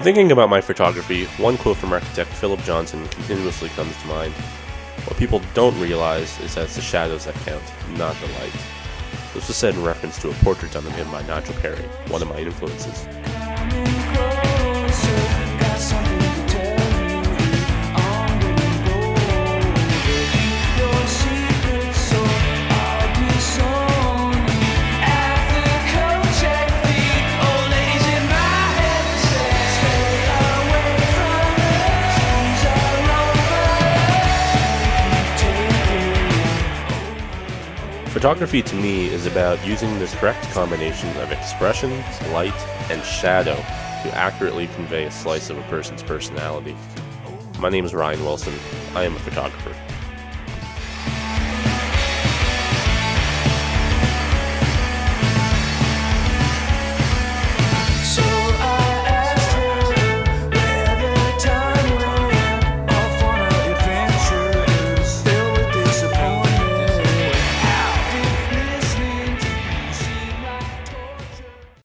thinking about my photography, one quote from architect Philip Johnson continuously comes to mind. What people don't realize is that it's the shadows that count, not the light. This was said in reference to a portrait done of him by Nigel Parry, one of my influences. Photography to me is about using the correct combination of expression, light, and shadow to accurately convey a slice of a person's personality. My name is Ryan Wilson. I am a photographer.